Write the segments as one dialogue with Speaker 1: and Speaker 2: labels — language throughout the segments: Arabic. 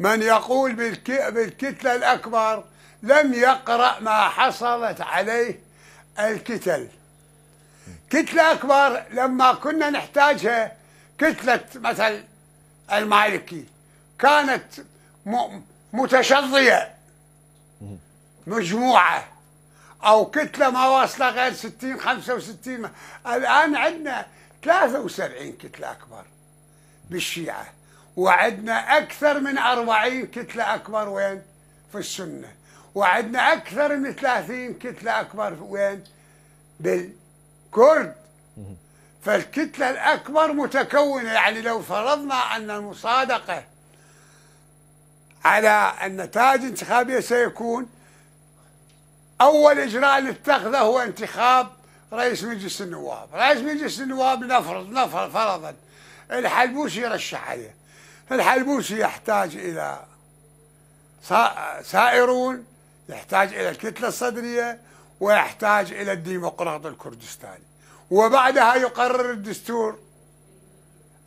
Speaker 1: من يقول بالكتلة الأكبر لم يقرأ ما حصلت عليه الكتل. كتلة أكبر لما كنا نحتاجها كتلة مثل المالكي كانت متشظية مجموعة أو كتلة ما واصلة غير 60 65 الآن عندنا 73 كتلة أكبر بالشيعة. وعندنا أكثر من 40 كتلة أكبر وين؟ في السنة. وعندنا أكثر من 30 كتلة أكبر وين؟ بالكرد. فالكتلة الأكبر متكونة يعني لو فرضنا أن المصادقة على النتائج الانتخابية سيكون أول إجراء للتخذه هو انتخاب رئيس مجلس النواب. رئيس مجلس النواب نفرض نفرض فرضا الحلبوسي يرشح عليه. الحلبوسي يحتاج إلى سائرون يحتاج إلى الكتلة الصدرية ويحتاج إلى الديمقراط الكردستاني. وبعدها يقرر الدستور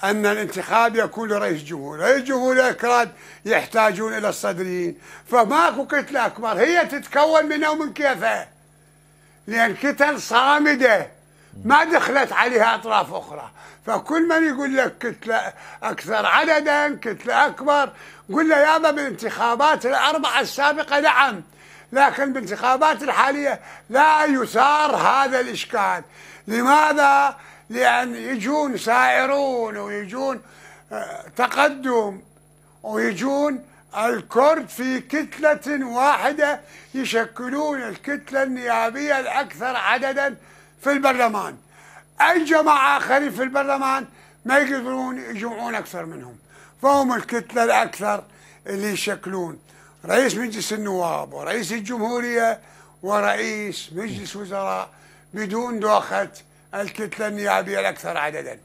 Speaker 1: أن الانتخاب يكون لرئيس جمهور رئيس جمهور الأكراد يحتاجون إلى الصدريين. فماكو كتلة أكبر هي تتكون من ومن كيفها لأن كتل صامدة. ما دخلت عليها أطراف أخرى. فكل من يقول لك كتلة أكثر عددا كتلة أكبر قل له يابا بالانتخابات الأربعة السابقة نعم لكن بالانتخابات الحالية لا يثار هذا الإشكال. لماذا؟ لأن يجون سائرون ويجون آه، تقدم ويجون الكرد في كتلة واحدة يشكلون الكتلة النيابية الأكثر عددا. في البرلمان. أي جماعة آخرين في البرلمان ما يقدرون يجمعون أكثر منهم. فهم الكتلة الأكثر اللي يشكلون. رئيس مجلس النواب ورئيس الجمهورية ورئيس مجلس وزراء بدون دوخة الكتلة النيابية الأكثر عددا.